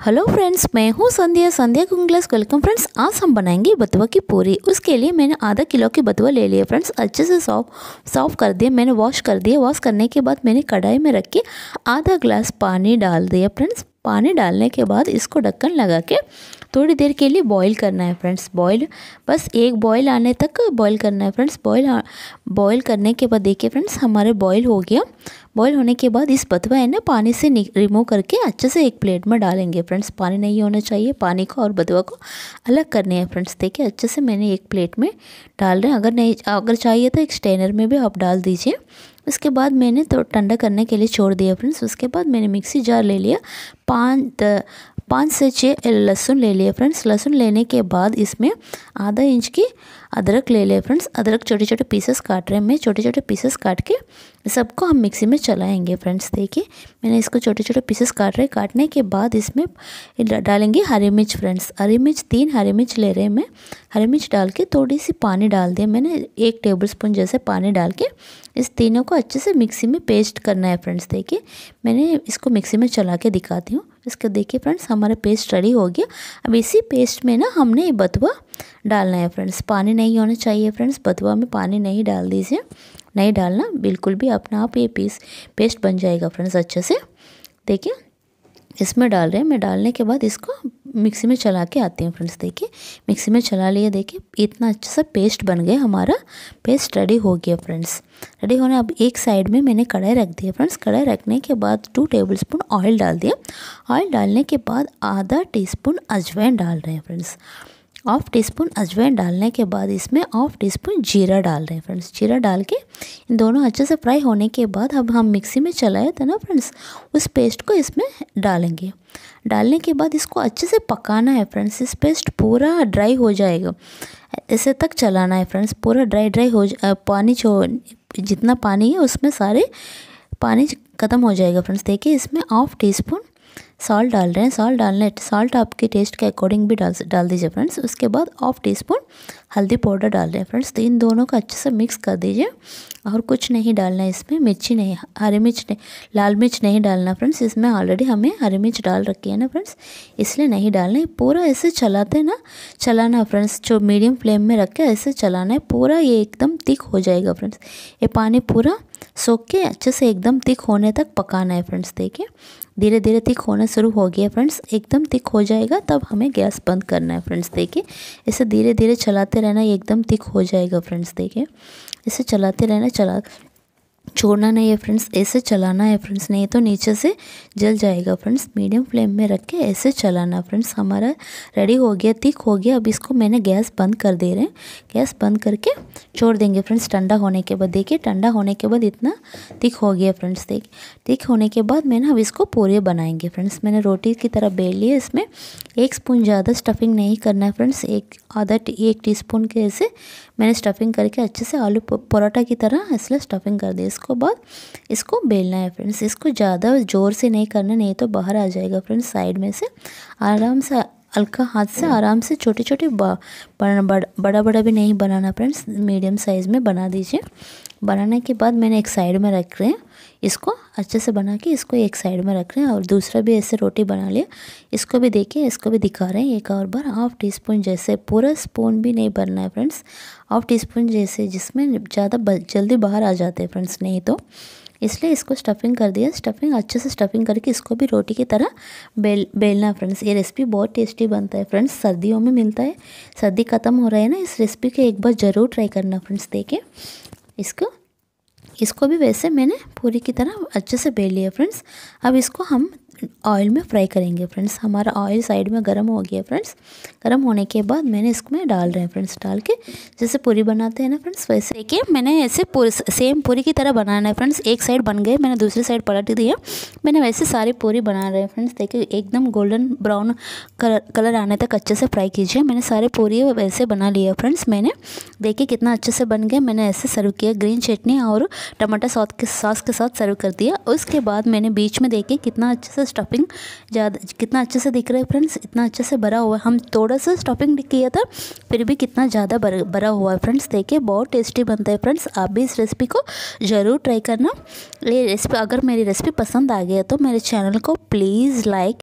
Hello friends मैं हूँ Sandhya. Sandhya cooking class welcome friends आज हम बनाएँगे बथुआ की पूरी। उसके लिए मैंने आधा किलो के बथुआ ले लिया फ्रेंड्स अच्छे से सॉफ सॉफ कर दिए। मैंने वॉश कर दिया वॉश करने के बाद मैंने कढ़ाई में रख के आधा ग्लास पानी डाल दिया फ्रेंड्स पानी डालने के बाद इसको ढक्कन लगा के थोड़ी देर के लिए बॉईल करना है फ्रेंड्स बॉईल बस एक बॉईल आने तक बॉईल करना है फ्रेंड्स बॉईल बॉईल करने के बाद देखिए फ्रेंड्स हमारे बॉईल हो गया. बॉईल होने के बाद इस बथुआ है ना, पानी से रिमूव करके अच्छे से एक प्लेट में डालेंगे फ्रेंड्स पानी नहीं होना चाहिए, पानी को और बथुआ को अलग करने हैं फ्रेंड्स देखिए, अच्छे से मैंने एक प्लेट में डाल रहे हैं. अगर नहीं, अगर चाहिए तो एक स्टेनर में भी आप डाल दीजिए. उसके बाद मैंने तो ठंडा करने के लिए छोड़ दिया फ्रेंड्स उसके बाद मैंने मिक्सी जार ले लिया. पाँच पाँच से छः लहसुन ले लिए। फ्रेंड्स, लहसुन लेने के बाद इसमें आधा इंच की अदरक ले लिया फ्रेंड्स। अदरक छोटे छोटे पीसेस काट रहे हैं। मैं छोटे छोटे पीसेस काट के सबको हम मिक्सी में चलाएँगे फ्रेंड्स। देखिए, मैंने इसको छोटे छोटे पीसेस काट रहे काटने के बाद इसमें डालेंगे हरी मिर्च फ्रेंड्स। हरी मिर्च, तीन हरी मिर्च ले रहे हैं मैं। हरी मिर्च डाल के थोड़ी सी पानी डाल दिया मैंने। एक टेबल स्पून जैसे पानी डाल के इस तीनों को अच्छे से मिक्सी में पेस्ट करना है फ्रेंड्स। देखिए, मैंने इसको मिक्सी में चला के दिखाती हूँ। इसको देखिए फ्रेंड्स, हमारा पेस्ट रेडी हो गया। अब इसी पेस्ट में ना हमने ये बथुआ डालना है फ्रेंड्स पानी नहीं होना चाहिए फ्रेंड्स बथुआ में पानी नहीं डाल दीजिए। नहीं डालना, बिल्कुल भी अपना आप ये पीस पेस्ट बन जाएगा फ्रेंड्स अच्छे से। देखिए, इसमें डाल रहे हैं। मैं डालने के बाद इसको मिक्सी में चला के आती हूँ फ्रेंड्स देखिए मिक्सी में चला लिया देखिए, इतना अच्छा सा पेस्ट बन गया हमारा। पेस्ट रेडी हो गया फ्रेंड्स रेडी होने, अब एक साइड में मैंने कढ़ाई रख दिया फ्रेंड्स कढ़ाई रखने के बाद टू टेबल स्पून ऑयल डाल दिया। ऑयल डालने के बाद आधा टी स्पून अजवाइन डाल रहे हैं फ्रेंड्स हाफ़ टी स्पून अजवाइन डालने के बाद इसमें हाफ़ टी स्पून जीरा डाल रहे हैं फ्रेंड्स। जीरा डाल के इन दोनों अच्छे से फ्राई होने के बाद अब हम मिक्सी में चलाए थे ना फ्रेंड्स, उस पेस्ट को इसमें डालेंगे। डालने के बाद इसको अच्छे से पकाना है फ्रेंड्स। इस पेस्ट पूरा ड्राई हो जाएगा। ऐसे तक चलाना है फ्रेंड्स। पूरा ड्राई ड्राई हो जा पानी छो, जितना पानी है उसमें सारे पानी ख़त्म हो जाएगा फ्रेंड्स। देखिए इसमें हाफ़ टी स्पून सॉल्ट डाल रहे हैं। सॉल्ट डालने सॉल्ट आपके टेस्ट के अकॉर्डिंग भी डाल डाल दीजिए फ्रेंड्स उसके बाद हाफ़ टी स्पून हल्दी पाउडर डाल रहे हैं फ्रेंड्स तो इन दोनों को अच्छे से मिक्स कर दीजिए। और कुछ नहीं डालना है इसमें। मिर्ची नहीं, हरी मिर्च नहीं, लाल मिर्च नहीं डालना फ्रेंड्स इसमें ऑलरेडी हमें हरी मिर्च डाल रखी है ना फ्रेंड्स इसलिए नहीं डालना है। पूरा ऐसे चलाते ना, चलाना फ्रेंड्स जो मीडियम फ्लेम में रख के ऐसे चलाना है। पूरा ये एकदम थिक हो जाएगा फ्रेंड्स ये पानी पूरा सोख के अच्छे से एकदम तिक होने तक पकाना है फ्रेंड्स देखिए। धीरे धीरे तिक होना शुरू हो गया फ्रेंड्स एकदम थिक हो जाएगा, तब हमें गैस बंद करना है फ्रेंड्स देखिए। इसे धीरे धीरे चलाते रहना एकदम थिक हो जाएगा फ्रेंड्स देखिए। इसे चलाते रहना, चला छोड़ना नहीं है फ्रेंड्स, ऐसे चलाना है फ्रेंड्स, नहीं तो नीचे से जल जाएगा फ्रेंड्स मीडियम फ्लेम में रख के ऐसे चलाना फ्रेंड्स, हमारा रेडी हो गया थिक हो गया, अब इसको मैंने गैस बंद कर दे रहे हैं, गैस बंद करके छोड़ देंगे फ्रेंड्स, ठंडा होने के बाद, देखिए ठंडा होने के बाद इतना थिक हो गया फ्रेंड्स, देख थिक होने के बाद मैंने अब इसको पूरे बनाएँगे फ्रेंड्स, मैंने रोटी की तरह बेल लिया, इसमें एक स्पून ज़्यादा स्टफिंग नहीं करना है फ्रेंड्स, एक आधा एक टी स्पून के ऐसे मैंने स्टफिंग करके अच्छे से आलू परोठा की तरह इसलिए स्टफिंग कर दी इसको बाद इसको बेलना है फ्रेंड्स इसको ज़्यादा ज़ोर से नहीं करना, नहीं तो बाहर आ जाएगा फ्रेंड्स साइड में से। आराम से हल्का हाथ से आराम से छोटे छोटे बड़ा बड़ा भी नहीं बनाना फ्रेंड्स, मीडियम साइज़ में बना दीजिए। बनाने के बाद मैंने एक साइड में रख रहे हैं, इसको अच्छे से बना के इसको एक साइड में रख रहे हैं और दूसरा भी ऐसे रोटी बना लिया। इसको भी देखिए, इसको भी दिखा रहे हैं, एक और बार हाफ़ टी स्पून जैसे, पूरा स्पून भी नहीं भरना है फ्रेंड्स। हाफ़ टी स्पून जैसे जिसमें ज़्यादा जल्दी बाहर आ जाते हैं फ्रेंड्स, नहीं तो। इसलिए इसको स्टफिंग कर दिया। स्टफिंग अच्छे से स्टफिंग करके इसको भी रोटी की तरह बेल, बेलना फ्रेंड्स ये रेसिपी बहुत टेस्टी बनता है फ्रेंड्स सर्दियों में मिलता है। सर्दी ख़त्म हो रहा है ना, इस रेसिपी के एक बार ज़रूर ट्राई करना फ्रेंड्स देखे। इसको इसको भी वैसे मैंने पूरी की तरह अच्छे से बेल लिया फ्रेंड्स अब इसको हम ऑयल में फ्राई करेंगे फ्रेंड्स हमारा ऑयल साइड में गर्म हो गया फ्रेंड्स गर्म होने के बाद मैंने इसमें डाल रहे हैं फ्रेंड्स डाल के. जैसे पूरी बनाते हैं ना फ्रेंड्स वैसे देखिए मैंने ऐसे पूरी सेम पूरी की तरह बनाना है फ्रेंड्स एक साइड बन गए, मैंने दूसरी साइड पलट दिया. मैंने वैसे सारी पूरी बना रहे हैं फ्रेंड्स देखिए, एकदम गोल्डन ब्राउन कलर कलर आने तक अच्छे से फ्राई कीजिए. मैंने सारे पूरी वैसे बना लिया फ्रेंड्स मैंने. देखिए, कितना अच्छे से बन गया. मैंने ऐसे सर्व किया ग्रीन चटनी और टमाटर सॉस के सॉस के साथ सर्व कर दिया. उसके बाद मैंने बीच में देखिए, कितना अच्छे से स्टफिंग ज़्यादा, कितना अच्छे से दिख रहा है फ्रेंड्स इतना अच्छे से भरा हुआ है। हम थोड़ा सा स्टफिंग किया था, फिर भी कितना ज़्यादा भरा हुआ है फ्रेंड्स देखिए, बहुत टेस्टी बनता है फ्रेंड्स आप भी इस रेसिपी को ज़रूर ट्राई करना। ये रेसिपी अगर मेरी रेसिपी पसंद आ गया तो मेरे चैनल को प्लीज़ लाइक